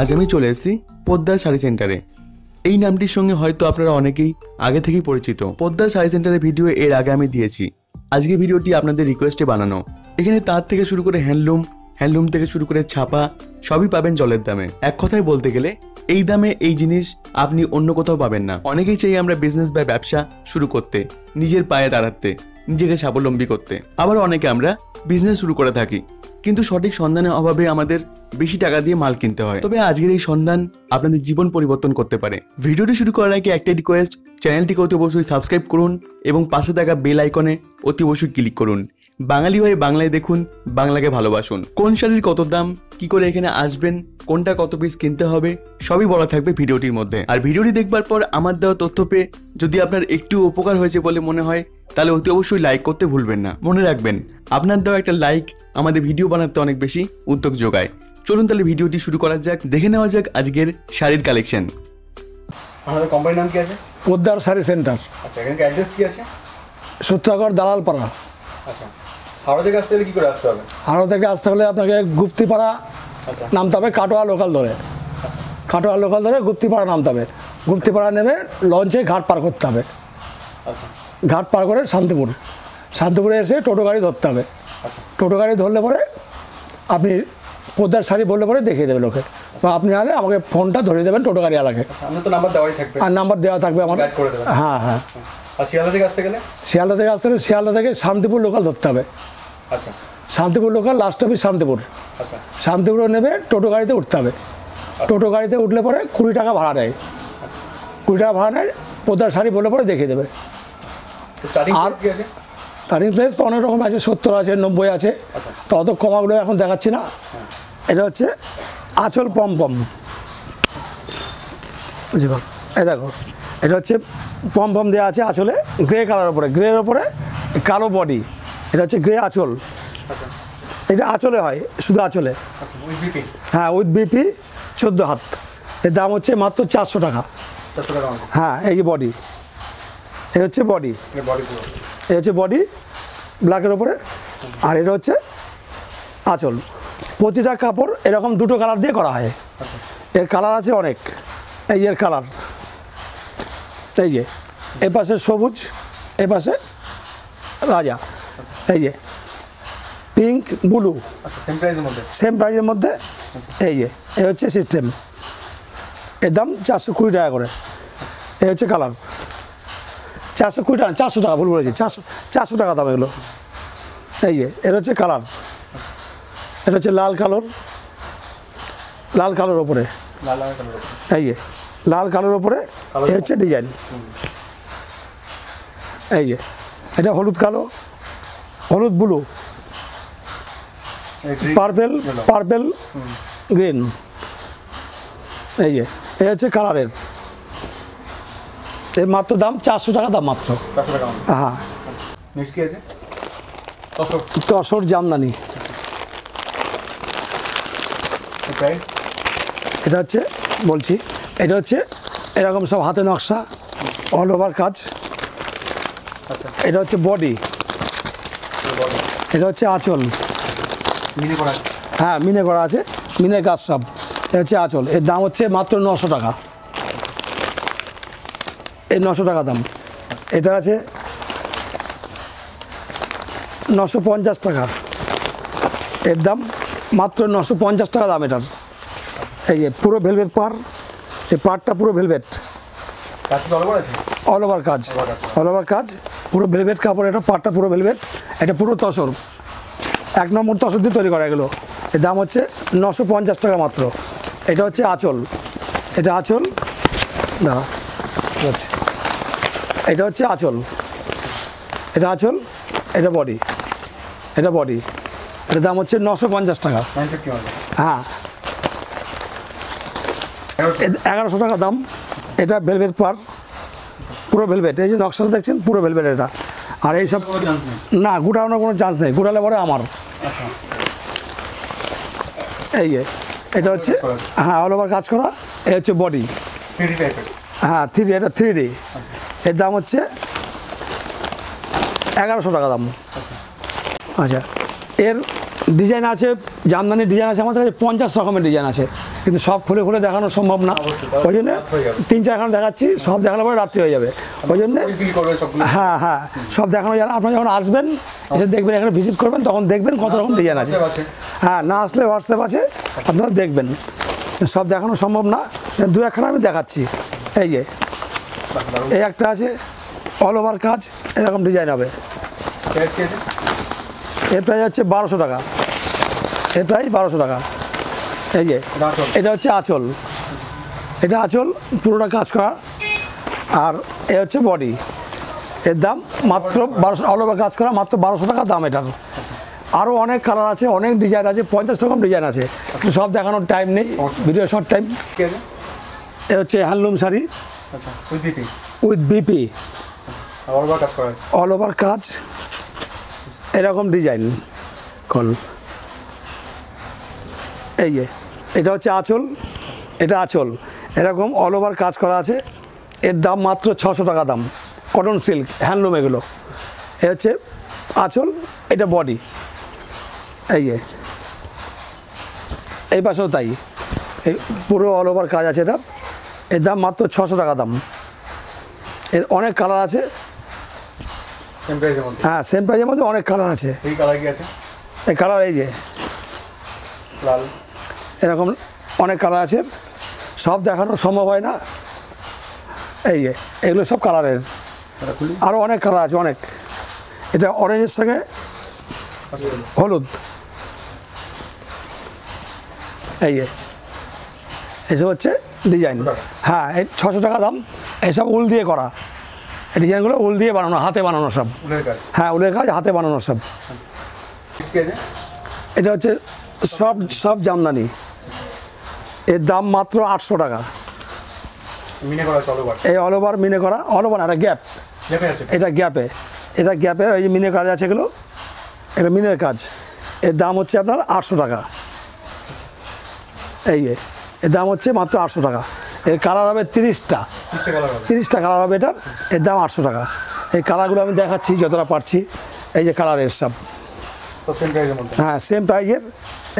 আজ আমি চলে এসেছি পোদ্দার শাড়ি সেন্টারে। এই নামটির সঙ্গে হয়তো আপনারা অনেকেই আগে থেকেই পরিচিত। পোদ্দার শাড়ি সেন্টারের ভিডিও এর আগে আমি দিয়েছি। আজকে ভিডিওটি আপনাদের রিকোয়েস্টে বানানো। এখানে তার থেকে শুরু করে হ্যান্ডলুম হ্যান্ডলুম থেকে শুরু করে ছাপা, সবই পাবেন জলের দামে। এক কথায় বলতে গেলে, এই দামে এই জিনিস আপনি অন্য কোথাও পাবেন না। অনেকেই চাই আমরা বিজনেস বা ব্যবসা শুরু করতে, নিজের পায়ে দাঁড়াতে, নিজেকে স্বাবলম্বী করতে। আবার অনেকে আমরা বিজনেস শুরু করে থাকি। কিন্তু সঠিক সন্ধানের অভাবে আমাদের বেশি টাকা দিয়ে মাল কিনতে হয়। তবে আজকের এই সন্ধান আপনাদের জীবন পরিবর্তন করতে পারে। ভিডিওটি শুরু করার আগে একটাই রিকোয়েস্ট চ্যানেলটিকে অতি অবশ্যই সাবস্ক্রাইব করুন এবং পাশে থাকা বেল আইকনে অতি অবশ্যই ক্লিক করুন। বাঙালি হয়ে বাংলায় দেখুন, বাংলাকে ভালোবাসুন। কোন শাড়ির কত দাম, কি করে এখানে আসবেন, কোনটা কত পিস কিনতে হবে, সবই বলা থাকবে ভিডিওটির মধ্যে। আর ভিডিওটি দেখবার পর আমার দেওয়া তথ্য পেয়ে যদি আপনার একটু উপকার হয়েছে বলে মনে হয় তাহলে অতি অবশ্যই লাইক করতে ভুলবেন না। মনে রাখবেন আপনার দেওয়া একটা লাইক আমাদের ভিডিও বানাতে অনেক বেশি উদ্যোগ যোগায়। চলুন তাহলে ভিডিওটি শুরু করা যাক দেখে নেওয়া যাক আজকের শাড়ির কালেকশন আমাদের কোম্পানির নাম কি আছে? পোদ্দার শাড়ি সেন্টার আচ্ছা এখানকার অ্যাড্রেস কি আছে? সূত্রাগড় দালালপাড়া। আচ্ছা হাওড়া থেকে আসতে হলে কি করে আসতে হবে? আরও থেকে আসতে হলে আপনাকে গুপ্তিপাড়া আচ্ছা। নামতে হবে কাটোয়া লোকাল ধরে। কাটোয়া লোকাল ধরে গুপ্তিপাড়া নামতে হবে। গুপ্তিপাড়া নেমে লঞ্চে ঘাট পার করতে হবে। আচ্ছা ঘাট পার করে শান্তিপুর। শান্তিপুরে এসে টোটো গাড়ি ধরতে হবে। আচ্ছা টোটো গাড়ি ধরলে পরে আপনি পোদ্দার শাড়ি বললে পরে দেখিয়ে দেবে লোকে। বা আপনি আলে আমাকে ফোনটা ধরিয়ে দেবেন টোটো গাড়ি আলাকে। তো থাকবে। আর নাম্বার দেওয়া থাকবে আমার। হ্যাঁ হ্যাঁ। শিয়ালদা থেকে আসতে গেলে? শিয়ালদা থেকে আসতে হলে শিয়ালদা থেকে শান্তিপুর লোকাল ধরতে হবে। আচ্ছা। Shantipur local last office Shantipur. আচ্ছা। শান্তিপুরে নেবে টোটো গাড়িতে উঠতে হবে। টোটো গাড়িতে উঠলে পরে কুড়ি টাকা ভাড়া নেয় কুড়ি টাকা ভাড়া নেয় পোদার শাড়ি বলে পরে দেখিয়ে দেবে। আর- স্টার্টিং প্রাইস তো অনেক রকম আছে সত্তর আছে নব্বই আছে। তত তো কমাগুলো এখন দেখাচ্ছি না। এটা হচ্ছে আঁচল পম পম। বুঝি এই দেখো এটা হচ্ছে পম পম দেওয়া আছে আঁচলে গ্রে কালার ওপরে গ্রের ওপরে কালো বডি এটা হচ্ছে গ্রে আঁচল। আচ্ছা। এটা আঁচলে হয় শুধু আঁচলে। আচ্ছা হ্যাঁ উইথ বিপি চোদ্দ হাত। এর দাম হচ্ছে মাত্র চারশো টাকা। হ্যাঁ এই যে বডি এই হচ্ছে বডি বডি এই হচ্ছে বডি ব্ল্যাকের ওপরে আর এটা হচ্ছে আঁচল। প্রতিটা কাপড় এরকম দুটো কালার দিয়ে করা হয়। আচ্ছা। এর কালার আছে অনেক। এই এর কালার এই যে এ পাশে সবুজ এ পাশে রাজা। এই যে পিঙ্ক ব্লু আচ্ছা সেম প্রাইসের মধ্যে। সেম প্রাইজের মধ্যে। এই যে এই হচ্ছে সিস্টেম এর দাম চারশো কুড়ি টাকা করে। এই হচ্ছে কালার চারশো কুড়ি টাকা চারশো টাকা ভুল বলেছি চারশো চারশো টাকা দাম এগুলো। এই যে এর হচ্ছে কালার এটা হচ্ছে লাল কালোর লাল কালোর ওপরে এই যে লাল কালোর ওপরে এ হচ্ছে ডিজাইন এই যে এটা হলুদ কালো হলুদ ব্লু পার্পেল পার্পেল গ্রিন এই যে এই হচ্ছে কালারের। এর মাত্র দাম চারশো টাকা দাম মাত্র। হ্যাঁ। নেক্সট কি আছে? তসর। জামদানি। এটা হচ্ছে বলছি এটা হচ্ছে এরকম সব হাতে নকশা অল ওভার কাজ। আচ্ছা। এটা হচ্ছে বডি এটা হচ্ছে আঁচল। মিনি করা হ্যাঁ মিনে করা আছে। মিনের কাজ সব। হচ্ছে আঁচল। এর দাম হচ্ছে মাত্র নশো টাকা। এই নশো টাকা দাম। এটা আছে নশো পঞ্চাশ টাকা। এর দাম মাত্র নশো পঞ্চাশ টাকা দাম এটার। এই যে পুরো ভেলভেট পার এই পারটা পুরো ভেলভেট অল ওভার কাজ। অল ওভার কাজ পুরো ভেলভেট কাপড় এটা পাটটা পুরো ভেলভেট এটা পুরো তসর। এক নম্বর তসর দিয়ে তৈরি করা এগুলো। এর দাম হচ্ছে নশো পঞ্চাশ টাকা মাত্র। এটা হচ্ছে আঁচল। এটা আঁচল। হচ্ছে। এটা হচ্ছে আঁচল। এটা আঁচল, এটা বডি। এটা বডি। এটার দাম হচ্ছে নশো পঞ্চাশ টাকা। হ্যাঁ। এগারোশো টাকা দাম। এটা ভেলভেট পার। পুরো ভেলভেট এই যে নকশাটা দেখছেন, পুরো ভেলভেট এটা। আর এই সব কোনো চান্স নেই না, গুটানোর কোনো চান্স নেই। গুটালে পরে আমার। এই এটা হচ্ছে হ্যাঁ অল ওভার কাজ করা এটা হচ্ছে বডি থ্রি ডি হ্যাঁ থ্রি এটা থ্রি ডি এর দাম হচ্ছে এগারোশো টাকা দাম। আচ্ছা এর ডিজাইন আছে জামদানির ডিজাইন আছে আমাদের কাছে পঞ্চাশ রকমের ডিজাইন আছে। কিন্তু সব খুলে খুলে দেখানো সম্ভব না। ওই জন্য। তিন চারখানা দেখাচ্ছি সব দেখানোর পরে রাত্রি হয়ে যাবে। ওই জন্য হ্যাঁ হ্যাঁ সব দেখানো যাবে। আপনারা যখন আসবেন এসে দেখবেন এখানে ভিজিট করবেন তখন দেখবেন কত রকম ডিজাইন আছে। হ্যাঁ না আসলে হোয়াটসঅ্যাপ আছে আপনারা দেখবেন। সব দেখানো সম্ভব না। দু একখানা আমি দেখাচ্ছি। এই যে এই একটা আছে অল ওভার কাজ এরকম ডিজাইন হবে। এর প্রাইস হচ্ছে বারোশো টাকা। এর প্রাইস বারোশো টাকা। এই যে এটা হচ্ছে আঁচল। এটা আঁচল পুরোটা কাজ করা। আর এ হচ্ছে বডি। এর দাম মাত্র বারোশো অল ওভার কাজ করা মাত্র বারোশো টাকা দাম এটার। আরও অনেক কালার আছে অনেক ডিজাইন আছে পঞ্চাশ রকম ডিজাইন আছে। সব দেখানোর টাইম নেই ভিডিও শর্ট টাইম এ হচ্ছে handloom sari. With BP. All over কাজ এরকম ডিজাইন কল এই যে এটা হচ্ছে আঁচল এটা আঁচল। এরকম অল ওভার কাজ করা আছে। এর দাম মাত্র ছশো টাকা দাম কটন সিল্ক হ্যান্ডলুম এগুলো। এ হচ্ছে আঁচল এটা বডি এই যে। এই পাশেও তাই। এই পুরো অল ওভার কাজ আছে এটার এর দাম মাত্র ছশো টাকা দাম। এর অনেক কালার আছে। হ্যাঁ সেম প্রাইজের মধ্যে অনেক কালার আছে। এই কালার কি আছে? এই কালার এই যে। লাল। এরকম অনেক কালার আছে। সব দেখানো সম্ভব হয় না। এই এগুলো সব কালারের আরও অনেক কালার আছে অনেক। এটা অরেঞ্জের সঙ্গে আচ্ছা, হলুদ। এই এসব হচ্ছে ডিজাইন হ্যাঁ এই ছশো টাকা দাম। এইসব উল দিয়ে করা। এই ডিজাইনগুলো উল দিয়ে বানানো হাতে বানানো সব। হ্যাঁ উলের কাজ হাতে বানানো সব। আছে এটা হচ্ছে সব সব জামদানি। এর দাম মাত্র আটশো টাকা। এই অল ওভার মিনে করা অল ওভার একটা গ্যাপ এটা গ্যাপে এটা গ্যাপে ওই যে মিনে কাজ আছে এগুলো এটা মিনের কাজ। এর দাম হচ্ছে আপনার আটশো টাকা। এই যে এর দাম হচ্ছে মাত্র আটশো টাকা। এর কালার হবে তিরিশটা। তিরিশটা কালার হবে। এটার এর দাম আটশো টাকা। এই কালারগুলো আমি দেখাচ্ছি যতটা পারছি এই যে কালারের সব। হ্যাঁ সেম প্রাইজের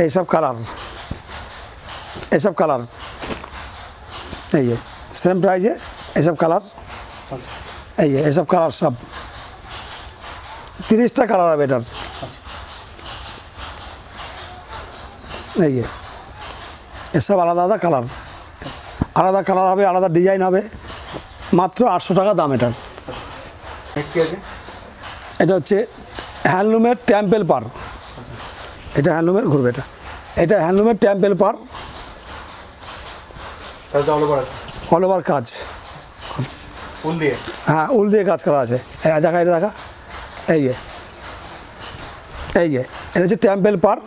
এইসব কালার এইসব কালার। এই যে সেম প্রাইজে এসব কালার। এই যে এইসব কালার সব। তিরিশটা কালার হবে এটার। এই যে, এসব আলাদা আলাদা কালার। আলাদা কালার হবে, আলাদা ডিজাইন হবে। মাত্র আটশো টাকা দাম এটার। এটা হচ্ছে হ্যান্ডলুমের টেম্পেল পার। এটা হ্যান্ডলুমের ঘুরবে এটা। এটা হ্যান্ডলুমের টেম্পেল পার। অল ওভার আছে। অল ওভার কাজ। ফুল দিয়ে। হ্যাঁ উল দিয়ে কাজ করা আছে। এই দেখা এটা দেখা। এই যে। এই যে। এটা হচ্ছে টেম্পেল পার।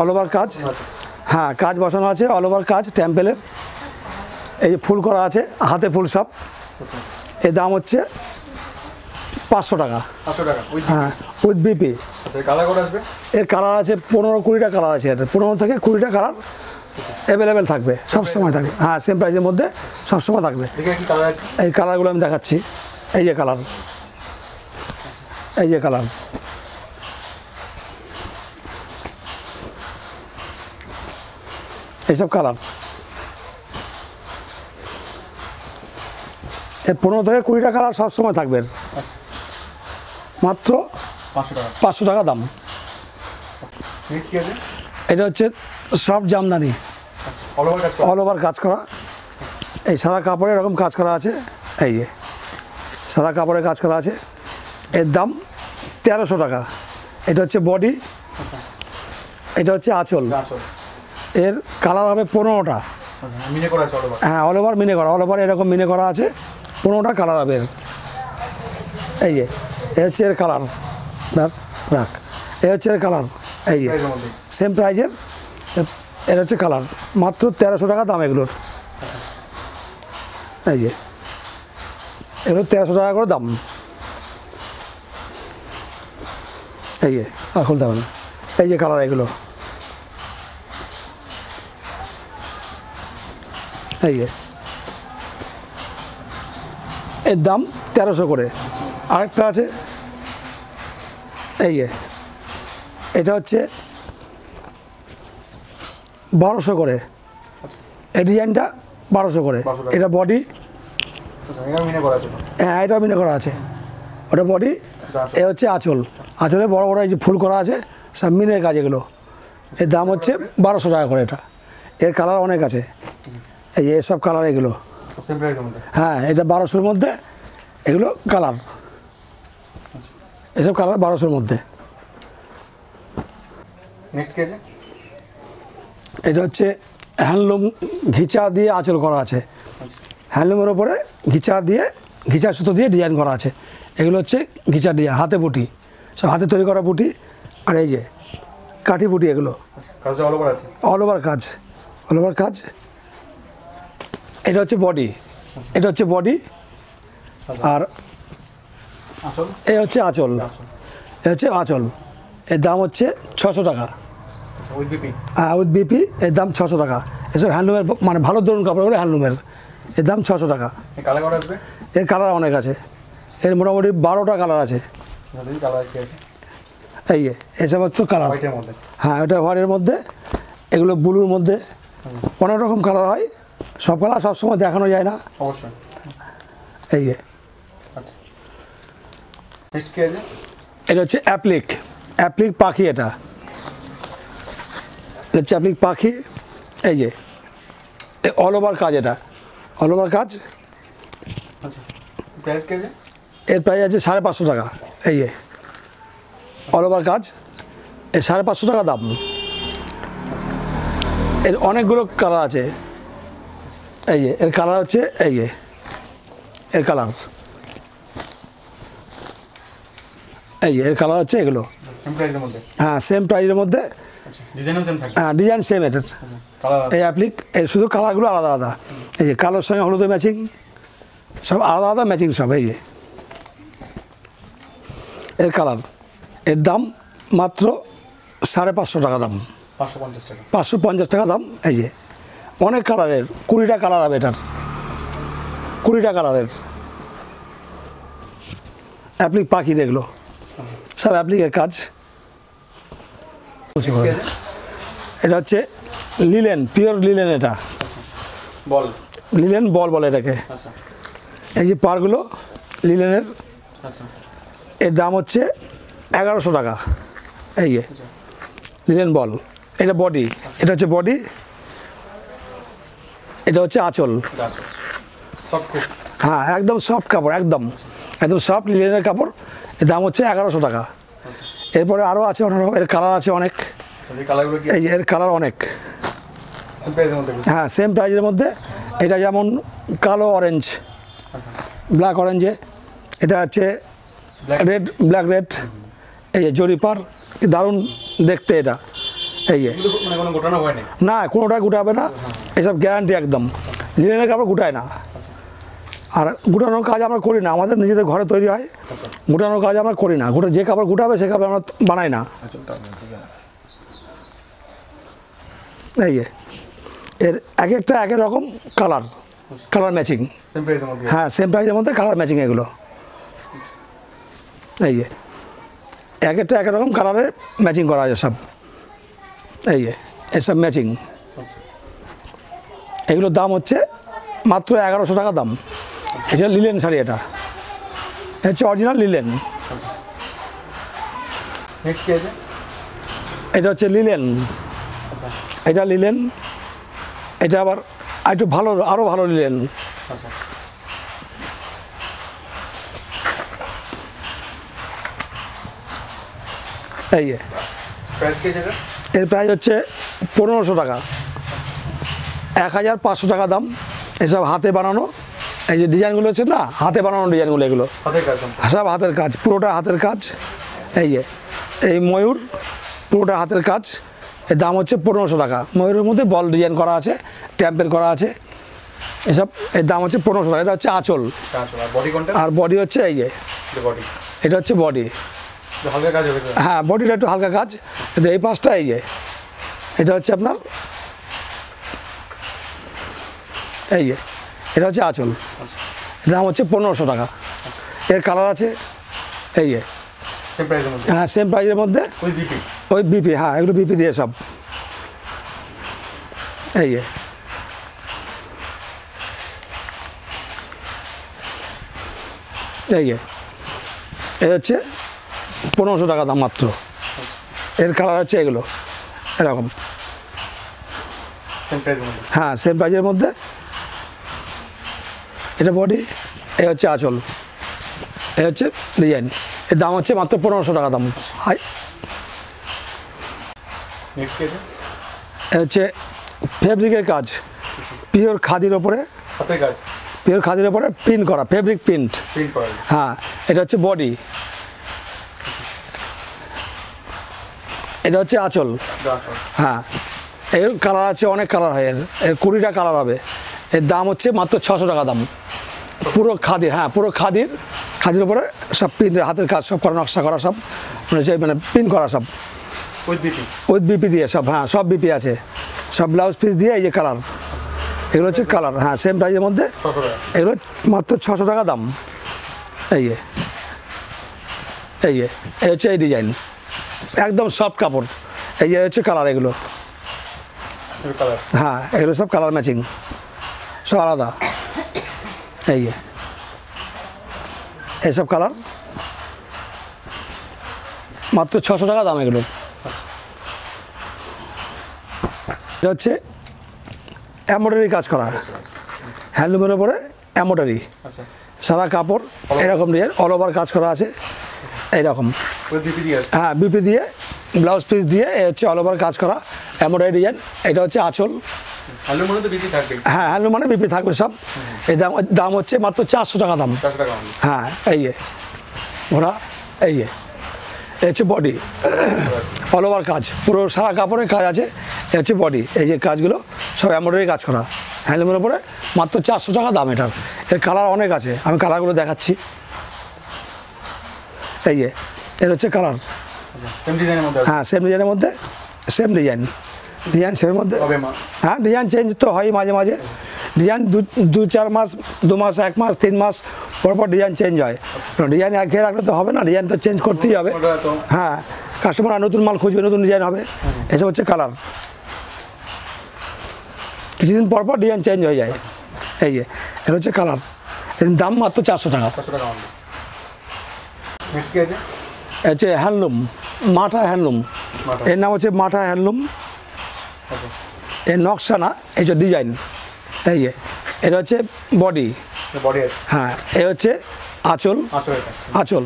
অল ওভার কাজ। হ্যাঁ কাজ বসানো আছে অল ওভার কাজ টেম্পেলের এই যে ফুল করা আছে হাতে ফুল সব। এর দাম হচ্ছে পাঁচশো টাকা। হ্যাঁ উইথ বিপি আচ্ছা এর কালার আছে পনেরো কুড়িটা কালার আছে। এটা পনেরো থেকে কুড়িটা কালার অ্যাভেলেবেল থাকবে। সব সময় থাকবে। হ্যাঁ সেম প্রাইসের মধ্যে সব সময় থাকবে। এই কালারগুলো আমি দেখাচ্ছি। এই যে কালার এই যে কালার এইসব কালার এই পনেরো থেকে কুড়িটা কালার সব সময় থাকবে। এর। মাত্র পাঁচশো টাকা। পাঁচশো টাকা দাম। এটা হচ্ছে সব জামদানি। অল ওভার কাজ করা? এই সারা কাপড়ে এরকম কাজ করা আছে। এই যে সারা কাপড়ে কাজ করা আছে। এর দাম তেরোশো টাকা। এটা হচ্ছে বডি। এটা হচ্ছে আঁচল। আচ্ছা এর কালার হবে পনেরোটা। ওভার হ্যাঁ অল ওভার মিনে করা। অল ওভার এরকম মিনে করা আছে। পনেরোটা কালার হবে এর। এই যে এ হচ্ছে এর কালার। রাখ। এ হচ্ছে এর কালার। এই যে সেম প্রাইজের এর হচ্ছে কালার মাত্র তেরোশো টাকা দাম এগুলোর। এই যে এগুলো তেরোশো টাকা করে দাম। এই যে আর খুলতে হবে না। এই যে কালার এগুলো। এই যে এর দাম তেরোশো করে। আরেকটা আছে এই যে এটা হচ্ছে বারোশো করে। এই ডিজাইনটা বারোশো করে। এটা বডি আচ্ছা এটা করা আছে হ্যাঁ এটা মিনে করা আছে। ওটা বডি এ হচ্ছে আঁচল। আঁচলে বড় বড় এই যে ফুল করা আছে সব মিনের কাজ এগুলো। এর দাম হচ্ছে বারোশো টাকা করে এটা। এর কালার অনেক আছে। এই যে এসব কালার এগুলো। হ্যাঁ এটা বারোশোর মধ্যে এগুলো কালার এসব কালার বারোশোর মধ্যে। নেক্সট এটা হচ্ছে হ্যান্ডলুম ঘিচা দিয়ে আঁচল করা আছে। হ্যান্ডলুমের ওপরে ঘিচা দিয়ে ঘিচা সুতো দিয়ে ডিজাইন করা আছে। এগুলো হচ্ছে ঘিচা দিয়ে হাতে বুটি সব হাতে তৈরি করা বুটি আর এই যে কাঠি বুটি এগুলো। অল ওভার কাজ। অল ওভার কাজ। এটা হচ্ছে বডি এটা হচ্ছে বডি আর এই হচ্ছে আঁচল। এ হচ্ছে আঁচল। এর দাম হচ্ছে ছশো টাকা। উইথ বিপি বিপি এর দাম ছশো টাকা। এসব হ্যান্ডলুমের মানে ভালো ধরুন কাপড়গুলো হ্যান্ডলুমের এর দাম ছশো টাকা। এর কালার অনেক আছে। এর মোটামুটি বারোটা কালার আছে। এই এসব হচ্ছে কালার হ্যাঁ এটা হোয়াইটের মধ্যে এগুলো ব্লুর মধ্যে। অনেক রকম কালার হয়। সব কালার সবসময় দেখানো যায় না। অবশ্যই। এই আচ্ছা। এটা হচ্ছে অ্যাপ্লিক অ্যাপ্লিক পাখি এটা। অ্যাপ্লিক পাখি এই যে অল ওভার কাজ এটা। অল ওভার কাজ? আচ্ছা এর প্রাইস আছে সাড়ে পাঁচশো টাকা এই যে। অল ওভার কাজ এর সাড়ে পাঁচশো টাকা দাম। এর অনেকগুলো কালার আছে। এই যে এর কালার হচ্ছে এই যে এর কালার এই যে এর কালার হচ্ছে এগুলো। হ্যাঁ সেম প্রাইসের মধ্যে। ডিজাইনও সেম থাকে হ্যাঁ ডিজাইন সেম এটার। এই অ্যাপ্লিক এই শুধু কালারগুলো আলাদা আলাদা। এই যে কালোর সঙ্গে হলুদের ম্যাচিং সব আলাদা আলাদা ম্যাচিং সব এই যে। এর কালারের দাম মাত্র সাড়ে পাঁচশো টাকা দাম। পাঁচশো পঞ্চাশ টাকা। দাম এই যে। অনেক কালারের কুড়িটা কালার হবে এটার। কুড়িটা কালারের অ্যাপ্লিক পাখি দেখল। সব অ্যাপ্লিকের কাজ। এটা হচ্ছে লিলেন পিওর লিলেন এটা। বল। লিলেন বল বলে এটাকে। আচ্ছা। এই যে পারগুলো লিলেনের আচ্ছা। এর দাম হচ্ছে এগারোশো টাকা। এই যে লিলেন বল। এটা বডি। এটা হচ্ছে বডি। এটা হচ্ছে আঁচল। হ্যাঁ একদম সফট কাপড় একদম। একদম সফট লিলেনের কাপড়। এর দাম হচ্ছে এগারোশো টাকা। এরপরে আরও আছে অনেক এর কালার আছে অনেক। আচ্ছা এই কি? এই এর কালার অনেক। হ্যাঁ সেম প্রাইজের মধ্যে। এটা যেমন কালো অরেঞ্জ আচ্ছা। ব্ল্যাক অরেঞ্জে এটা হচ্ছে রেড ব্ল্যাক রেড এই যে জরিপার দারুণ দেখতে এটা। এই মানে হয় না না কোনোটা গুটাবে না। এসব গ্যারান্টি একদম। লিনেনের কাপড় গুটায় না। আর গুটানোর কাজ আমরা করি না। আমাদের নিজেদের ঘরে তৈরি হয়। আচ্ছা। গুটানোর কাজ আমরা করি না। গোটা যে কাপড় গুটাবে সে কাপড় আমরা বানাই না। এই এর এক একটা এক রকম কালার কালার ম্যাচিং হ্যাঁ সেম প্রাইসের মধ্যে কালার ম্যাচিং এগুলো। এই যে এক একটা এক রকম কালারের ম্যাচিং করা আছে সব। এই যে এসব ম্যাচিং এগুলোর দাম হচ্ছে মাত্র এগারোশো টাকা দাম। এটা লিলেন শাড়ি এটা। হচ্ছে অরিজিনাল লিলেন এটা হচ্ছে লিলেন এটা লিলেন এটা আবার একটু ভালো আরও ভালো লিলেন আচ্ছা। এই এর প্রাইস হচ্ছে পনেরোশো টাকা। এক হাজার পাঁচশো টাকা দাম এসব হাতে বানানো। এই যে ডিজাইনগুলো হচ্ছে না হাতে বানানো ডিজাইনগুলো এগুলো। সব হাতের কাজ পুরোটা হাতের কাজ। এই যে এই ময়ূর পুরোটা হাতের কাজ। এর দাম হচ্ছে পনেরোশো টাকা। ময়ূরের মধ্যে বল ডিজাইন করা আছে ট্যাম্পের করা আছে। এসব এর দাম হচ্ছে পনেরোশো টাকা। এটা হচ্ছে আঁচল। আর বডি হচ্ছে এই যে এটা হচ্ছে বডি? হ্যাঁ বডিটা একটু হালকা কাজ। কিন্তু এই পাশটা এই যে এটা হচ্ছে আপনার এই যে এটা হচ্ছে আঁচল। দাম হচ্ছে পনেরোশো টাকা। এর কালার আছে এই যে। হ্যাঁ সেম প্রাইজের মধ্যে। ওই বিপি হ্যাঁ এগুলো বিপি দিয়ে সব। এই এই এই হচ্ছে পনেরোশো টাকা দাম মাত্র। এর কালার হচ্ছে এগুলো এরকম। হ্যাঁ সেম প্রাইজের মধ্যে। এটা বডি এ হচ্ছে আঁচল। এ হচ্ছে ডিজাইন এর দাম হচ্ছে মাত্র পনেরোশো টাকা দাম। হাই। হচ্ছে ফেব্রিকের কাজ। পিওর খাদির ওপরে। পিওর খাদির ওপরে প্রিন্ট করা ফেব্রিক প্রিন্ট। হ্যাঁ এটা হচ্ছে বডি। এটা হচ্ছে আঁচল। হ্যাঁ এর কালার আছে অনেক কালার হয় এর। এর কুড়িটা কালার হবে। এর দাম হচ্ছে মাত্র ছশো টাকা দাম। পুরো খাদির হ্যাঁ পুরো খাদির খাদির উপরে সব প্রিন্ট হাতের কাজ সব করা নকশা করা সব মানে মানে প্রিন্ট করা সব। উইথ বিপি দিয়ে সব হ্যাঁ সব বিপি আছে। সব ব্লাউজ পিস দিয়ে এই যে কালার এগুলো হচ্ছে কালার হ্যাঁ সেম প্রাইজের মধ্যে। এগুলো মাত্র ছশো টাকা দাম। এই যে এই যে এই হচ্ছে এই ডিজাইন একদম সফট কাপড়। এই যে হচ্ছে কালার এগুলো। হ্যাঁ এগুলো সব কালার ম্যাচিং সব আলাদা। এই যে এইসব কালার মাত্র ছশো টাকা দাম এগুলো। এটা হচ্ছে এমব্রয়ডারি কাজ করা। হ্যান্ডলুমের ওপরে এমব্রয়ডারি। আচ্ছা। সাদা কাপড় এরকম ডিজাইন অল ওভার কাজ করা আছে। এইরকম। হ্যাঁ বিপি দিয়ে ব্লাউজ পিস দিয়ে এ হচ্ছে অল ওভার কাজ করা এমব্রয়ডারি ডিজাইন এটা হচ্ছে আঁচল। হ্যাঁ হ্যান্ডলুম মানে বিপি থাকবে সব। এই দাম দাম হচ্ছে মাত্র চারশো টাকা দাম। হ্যাঁ এই যে। এই হচ্ছে বডি অল ওভার কাজ। পুরো সারা কাপড়ের কাজ আছে। এই হচ্ছে বডি এই যে কাজগুলো সব এমব্রয়ডারি কাজ করা। হ্যান্ডলুমের উপরে মাত্র চারশো টাকা দাম এটার। এর কালার অনেক আছে। আমি কালারগুলো দেখাচ্ছি। এই যে এর হচ্ছে কালার হ্যাঁ সেম ডিজাইনের মধ্যে সেম ডিজাইন ডিজাইন সেম মধ্যে। হ্যাঁ ডিজাইন চেঞ্জ তো হয় মাঝে মাঝে। ডিজাইন দু দু চার মাস দু মাস এক মাস তিন মাস পর পর ডিজাইন চেঞ্জ হয়। ডিজাইন এক ঘেয়ে রাখলে তো হবে না ডিজাইন তো চেঞ্জ করতেই হবে। হ্যাঁ কাস্টমার নতুন মাল খুঁজবে নতুন ডিজাইন হবে। এসব হচ্ছে কালার কিছুদিন পর পর ডিজাইন চেঞ্জ হয়ে যায়। এই যে এটা হচ্ছে কালারের দাম মাত্র চারশো টাকা। হচ্ছে হ্যান্ডলুম মাঠা হ্যান্ডলুম এর নাম হচ্ছে মাঠা হ্যান্ডলুম আচ্ছা। এর নকশা না এই যে ডিজাইন এই যে এটা হচ্ছে বডি হ্যাঁ এ হচ্ছে আঁচল। আঁচল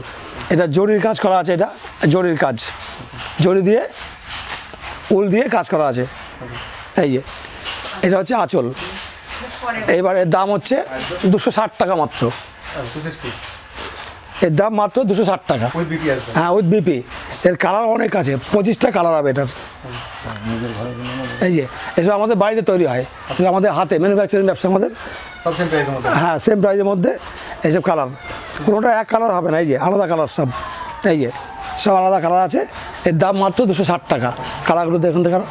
এটা। জরির কাজ করা আছে এটা জরির কাজ। জরি দিয়ে উল দিয়ে কাজ করা আছে। এই যে এটা হচ্ছে আঁচল। এবার এর দাম হচ্ছে দুশো ষাট টাকা মাত্র। এর দাম মাত্র দুশো ষাট টাকা। হ্যাঁ উইথ বিপি এর কালার অনেক আছে পঁচিশটা কালার হবে এটার। এই যে এটা আমাদের বাড়িতে তৈরি হয়। এটা আমাদের হাতে ম্যানুফ্যাকচারিং ব্যবসা আমাদের। হ্যাঁ সেম প্রাইজের মধ্যে এইসব কালার কোনোটা এক কালার হবে না এই যে আলাদা কালার সব। এই যে সব আলাদা কালার আছে। এর দাম মাত্র দুশো ষাট টাকা। কালারগুলো দেখুন দেখার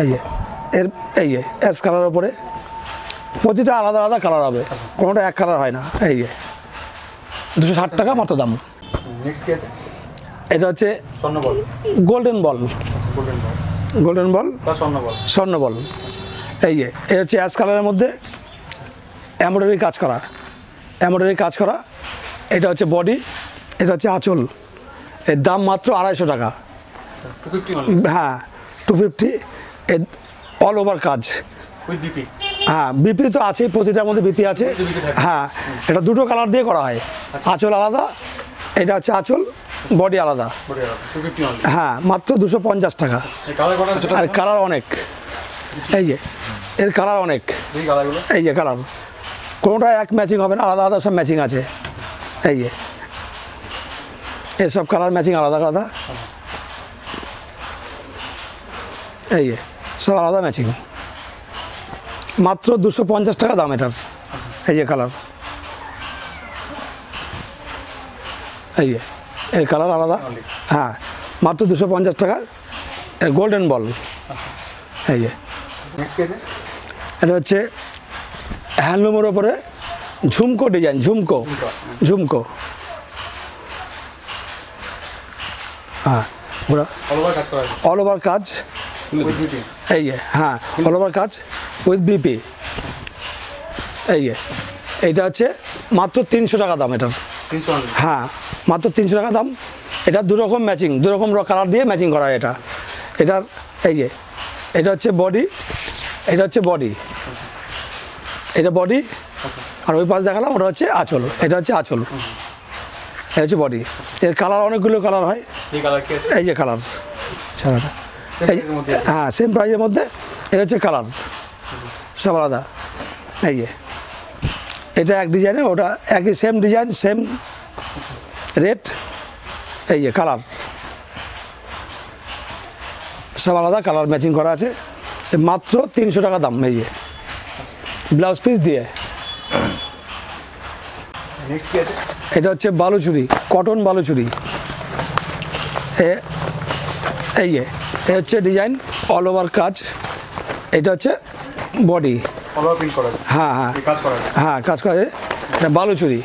এই যে এর এই যে অ্যাশ কালার ওপরে প্রতিটা আলাদা আলাদা কালার হবে। কোনোটা এক কালার হয় না। এই যে দুশো ষাট টাকা মতো দাম। এটা হচ্ছে golden ball golden ball golden ball স্বর্ণ বল এই যে এ হচ্ছে অ্যাশ কালারের মধ্যে এমব্রয়ডারি কাজ করা। এমব্রয়ডারি কাজ করা। এটা হচ্ছে বডি এটা হচ্ছে আঁচল। এর দাম মাত্র আড়াইশো টাকা। হ্যাঁ টু ফিফটি এর অল ওভার কাজ। হ্যাঁ বিপি তো আছেই প্রতিটার মধ্যে বিপি আছে। হ্যাঁ এটা দুটো কালার দিয়ে করা হয়। আঁচল আলাদা এটা হচ্ছে আঁচল। বডি আলাদা। হ্যাঁ মাত্র দুশো পঞ্চাশ টাকা। আর কালার অনেক। এই যে এর কালার অনেক। এই যে কালার কোনোটা এক ম্যাচিং হবে না আলাদা আলাদা সব ম্যাচিং আছে। এই যে এসব কালার ম্যাচিং আলাদা আলাদা। এই যে সব আলাদা ম্যাচিং মাত্র দুশো পঞ্চাশ টাকা দাম এটার। এই যে কালার এই যে এর কালার আলাদা। হ্যাঁ মাত্র দুশো পঞ্চাশ টাকা। এর গোল্ডেন বল এই যে। এটা হচ্ছে হ্যান্ডলুমের ওপরে ঝুমকো ডিজাইন ঝুমকো ঝুমকো। হ্যাঁ অল ওভার কাজ। এই যে হ্যাঁ অল ওভার কাজ উইথ বিপি এই যে এইটা হচ্ছে মাত্র তিনশো টাকা দাম এটার। হ্যাঁ মাত্র তিনশো টাকা দাম। এটা দু রকম ম্যাচিং দু রকম কালার দিয়ে ম্যাচিং করা হয় এটা। এটার এই যে এটা হচ্ছে বডি এটা হচ্ছে বডি এটা বডি আর ওই পাশ দেখালাম ওটা হচ্ছে আঁচল। এটা হচ্ছে আঁচল। এটা হচ্ছে বডি এর কালার অনেকগুলো কালার হয়। এই যে কালার ছাড়াটা মধ্যে আছে? হ্যাঁ সেম প্রাইজের মধ্যে এটা হচ্ছে কালার সব আলাদা। এই যে এটা এক ডিজাইনে ওটা একই সেম ডিজাইন সেম রেট এই যে কালার সব আলাদা কালার ম্যাচিং করা আছে। মাত্র তিনশো টাকা দাম এই যে। ব্লাউজ পিস দিয়ে। এটা হচ্ছে বালুচুরি কটন বালুচুরি। এ এই যে এ হচ্ছে ডিজাইন অল ওভার কাজ। এটা হচ্ছে বডি হ্যাঁ হ্যাঁ। কাজ করা আছে। হ্যাঁ কাজ করে এটা বালুচুরি।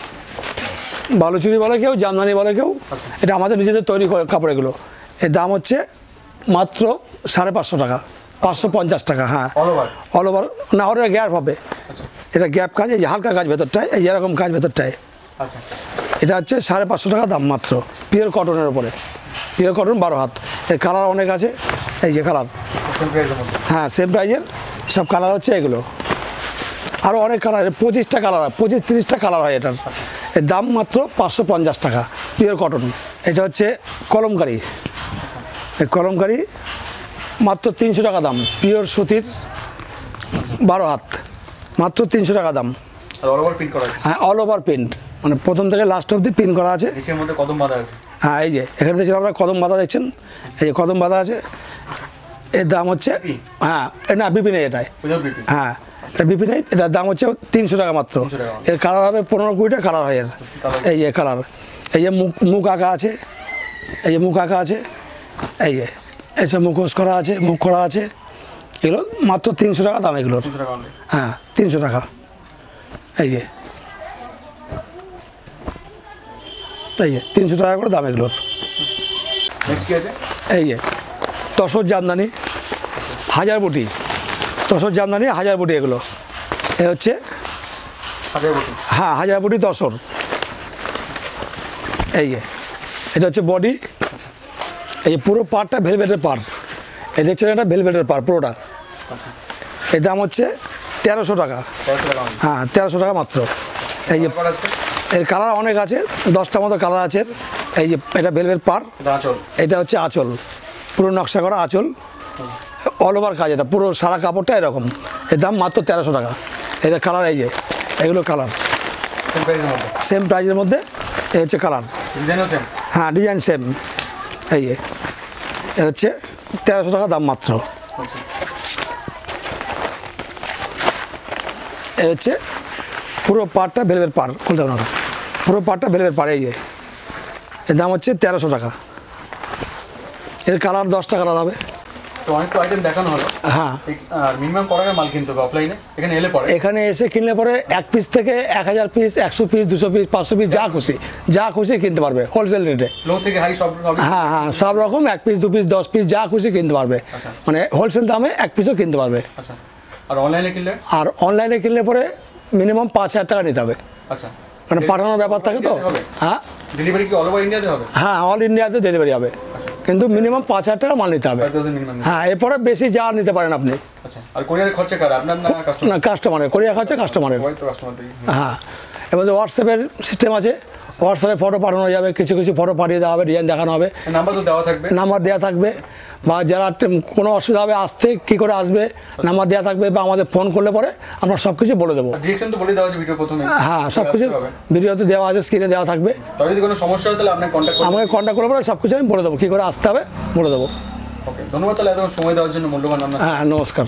বালুচুরি বলে কেউ জামদানি বলে কেউ এটা আমাদের নিজেদের তৈরি করে কাপড় এগুলো এর দাম হচ্ছে মাত্র সাড়ে পাঁচশো টাকা পাঁচশো পঞ্চাশ টাকা হ্যাঁ। অল ওভার না ওটা গ্যাপ হবে। আচ্ছা। এটা গ্যাপ কাজ এই হালকা কাজ ভেতরটায় এই এরকম কাজ ভেতরটায়। আচ্ছা। এটা হচ্ছে সাড়ে পাঁচশো টাকা দাম মাত্র পিওর কটনের ওপরে পিওর কটন বারো হাত। এর কালার অনেক আছে এই যে কালার হ্যাঁ সেম প্রাইজের সব কালার হচ্ছে এগুলো। আরও অনেক কালার পঁচিশটা কালার হয় পঁচিশ তিরিশটা কালার হয় এটার। দাম মাত্র পাঁচশো পঞ্চাশ টাকা। Pure cotton. এটা হচ্ছে কলমকারি। এই কলমকারি মাত্র তিনশো টাকা দাম। পিওর সুতির বারো হাত। মাত্র তিনশো টাকা দাম। হ্যাঁ অল ওভার প্রিন্ট মানে প্রথম থেকে লাস্ট অবধি প্রিন্ট করা আছে। কদম বাঁধা আছে। হ্যাঁ এই যে এখানে দেখছেন আপনারা কদম বাঁধা দেখছেন? এই যে কদম বাঁধা আছে। এর দাম হচ্ছে হ্যাঁ না বিপি নেই এটাই হ্যাঁ এটা বিপি নেই এটার দাম হচ্ছে তিনশো টাকা মাত্র। এর কালার হবে পনেরো কুড়িটা কালার হয় এর। এই যে কালার এই যে মুখ মুখ আঁকা আছে। এই যে মুখ আঁকা আছে। এই যে এসব মুখোশ করা আছে মুখ করা আছে। এগুলো মাত্র তিনশো টাকা দাম এগুলোর। হ্যাঁ তিনশো টাকা। এই যে। এই যে তিনশো টাকা করে দাম এগুলোর। এই যে তসর জামদানি হাজার বুটি। তসর জামদানি হাজার বুটি এগুলো। এ হচ্ছে হ্যাঁ হাজার বুটি তসর। এই যে এটা হচ্ছে বডি। এই যে পুরো পারটা ভেলভেটের পার এই দেখছেন এটা ভেলভেটের পার পুরোটা। এর দাম হচ্ছে তেরোশো টাকা। হ্যাঁ তেরোশো টাকা মাত্র। এই যে এর কালার অনেক আছে দশটা মতো কালার আছে। এই যে এটা ভেলভেট পার এটা হচ্ছে আঁচল। পুরো নকশা করা আঁচল। অল ওভার কাজ এটা পুরো সারা কাপড়টা এরকম। এর দাম মাত্র তেরোশো টাকা। এটা কালার এই যে এগুলো কালার সেম প্রাইজের মধ্যে? এ হচ্ছে কালার হ্যাঁ ডিজাইন সেম এই যে এ হচ্ছে তেরোশো টাকা দাম মাত্র। এ হচ্ছে পুরো পারটা ভেলভের পার খুলতে হবে না পুরো পারটা ভেলভের পার এই যে। এর দাম হচ্ছে তেরোশো টাকা। এর কালার দশটা কালার হবে। তো অনেক তো আইটেম দেখানো হলো হ্যাঁ আর মিনিমাম করার মাল কিনতে হবে অফলাইনে এখানে এলে পরে এখানে এসে কিনলে পরে এক পিস থেকে এক হাজার পিস একশো পিস দুশো পিস পাঁচশো পিস যা খুশি যা খুশি কিনতে পারবে হোলসেল রেটে লো থেকে হাই সব হ্যাঁ হ্যাঁ সব রকম এক পিস দু পিস দশ পিস যা খুশি কিনতে পারবে আচ্ছা। মানে হোলসেল দামে এক পিসও কিনতে পারবে আচ্ছা আর অনলাইনে কিনলে আর অনলাইনে কিনলে পরে মিনিমাম পাঁচ হাজার টাকা নিতে হবে আচ্ছা মানে পাঠানোর ব্যাপার থাকে তো হ্যাঁ ডেলিভারি কি অল ওভার ইন্ডিয়াতে হবে? হ্যাঁ অল ইন্ডিয়াতে ডেলিভারি হবে। আচ্ছা। কিন্তু মিনিমাম পাঁচ হাজার টাকা মাল নিতে হবে। হ্যাঁ এরপরে বেশি যা নিতে পারেন আপনি। আচ্ছা আর কোরিয়ারের খরচা কার? আপনার না কাস্টমারের কোরিয়া খাচ্ছে কাস্টমারের থেকে হ্যাঁ। এবার হোয়াটসঅ্যাপের সিস্টেম আছে হোয়াটসঅ্যাপে ফটো পাঠানো যাবে কিছু কিছু ফটো পাঠিয়ে দেওয়া হবে ডিজাইন দেখানো হবে। নাম্বার তো দেওয়া থাকবে। নাম্বার দেওয়া থাকবে বা যারা কোনো অসুবিধা হবে আসতে কী করে আসবে নাম্বার দেওয়া থাকবে বা আমাদের ফোন করলে পরে আমরা সব কিছু বলে দেবো। ডিরেকশন তো বলে দেওয়া আছে ভিডিও প্রথমে। হ্যাঁ সব কিছু ভিডিওতে দেওয়া আছে স্ক্রিনে দেওয়া থাকবে। তবে যদি কোনো সমস্যা হয় তাহলে আপনাকে কন্ট্যাক্ট আমাকে কন্ট্যাক্ট করলে পরে সব কিছু আমি বলে দেবো কী করে আসতে হবে বলে দেবো। ওকে ধন্যবাদ তাহলে এত সময় দেওয়ার জন্য মূল্যবান হ্যাঁ নমস্কার।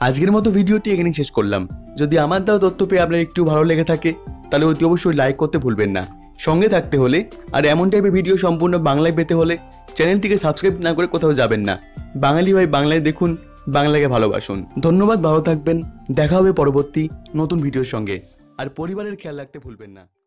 আজকের মতো ভিডিওটি এখানেই শেষ করলাম। যদি আমার দেওয়া তথ্য পেয়ে আপনার একটু ভালো লেগে থাকে, তাহলে অতি অবশ্যই লাইক করতে ভুলবেন না। সঙ্গে থাকতে হলে আর এমন টাইপের ভিডিও সম্পূর্ণ বাংলায় পেতে হলে চ্যানেলটিকে সাবস্ক্রাইব না করে কোথাও যাবেন না। বাঙালি ভাই বাংলায় দেখুন, বাংলাকে ভালোবাসুন। ধন্যবাদ, ভালো থাকবেন। দেখা হবে পরবর্তী নতুন ভিডিওর সঙ্গে। আর পরিবারের খেয়াল রাখতে ভুলবেন না।